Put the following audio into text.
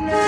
No.